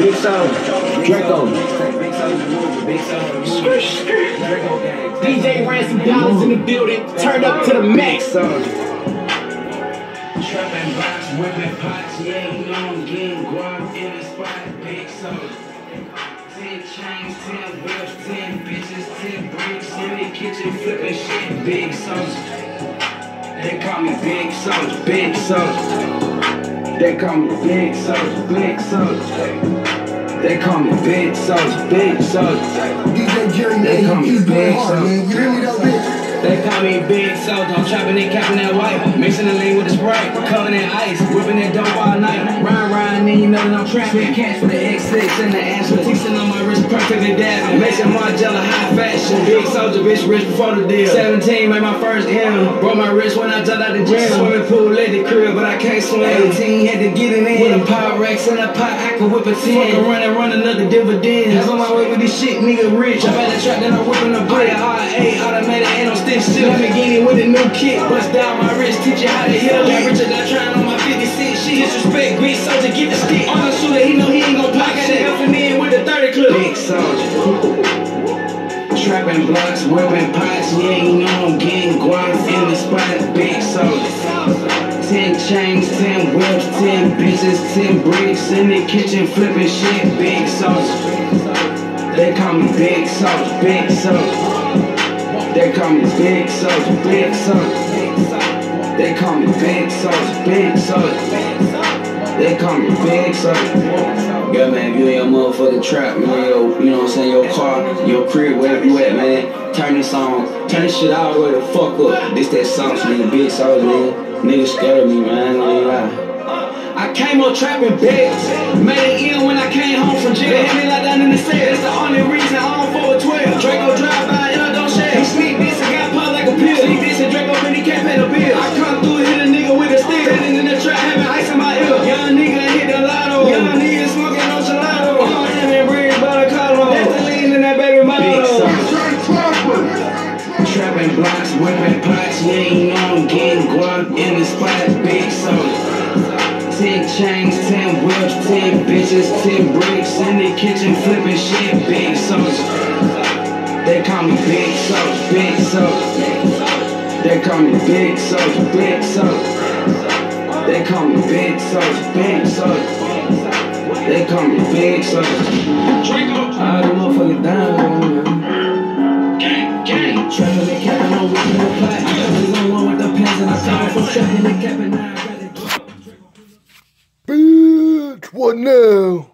Big Soul, Draco. DJ Ransom Dollars in the building. Turn up to the max. Trapping box, whipping pots, yeah, you know guap in the spot, big sauce. Ten chains, ten whips, ten bitches, ten bricks in the kitchen, flipping shit, big sauce. They call me Big Sauce, Big Sauce. They call me Big Sauce, Big Sauce. They call me Big Sauce, Big Sauce. DJ Jerry, They call me Big hard, Sauce. man. You hear me though, bitch? They call me Big Salt, I'm trapping and capping that white, mixing the lane with the sprite, covering that ice, whipping that dope all night. Ryan, Ryan, then you know that I'm trapping. Cash for the X6 and the Ashley, Tixing on my wrist, perfectly dabbing. Maison Margiela, high fashion. Big Soulja, bitch, rich before the deal. 17, made my first M. Broke my wrist when I jumped out the gym. Swimming pool, let the crib, but I can't swim. 18, had to get it in. With a power Rex and a pot, I could whip a 10. Fucking run and run another dividend. Have on my way with this shit, nigga rich. I'm at the trap, then I'm whipping a brick. R8, automatic, ain't no stick still. Lamborghini with a new kick. Bust down my wrist, teach you how to heal. Got Richard, not trying on my 56 shit. Disrespect, big Soulja, get the Trapping blocks, whipping pots, yeah, you know I'm getting guap in the spot, big Soulja. Ten chains, ten whips, ten bitches, ten bricks in the kitchen, flipping shit, big Soulja. They call me Big Sauce, Big Sauce. They call me Big Sauce, Big Sauce. They call me Big Sauce, Big Sauce. They call me Big Son. Yeah, man, if you in your motherfucking trap, you in your, you know what I'm saying, your car, your crib, wherever you at, man, turn this on. Turn this shit out, the the fuck up. This that sauce, nigga, big sauce, nigga. Niggas scared of me, man, I ain't lie. I came up trapping big, Made it ill when I came home from jail. Hit me like down in the cell. That's the only reason I don't twelve. Trapping blocks, whipping pots, yeah, you know I'm getting guap in the spot, big sauce. Ten chains, ten whips, ten bitches, ten bricks in the kitchen, flipping shit, big sauce. They call me Big Sauce, Big Sauce. They call me Big Sauce, Big Sauce. They call me Big Sauce, Big Sauce. They call me Big Sauce. All the motherfuckers down, Bitch, what now?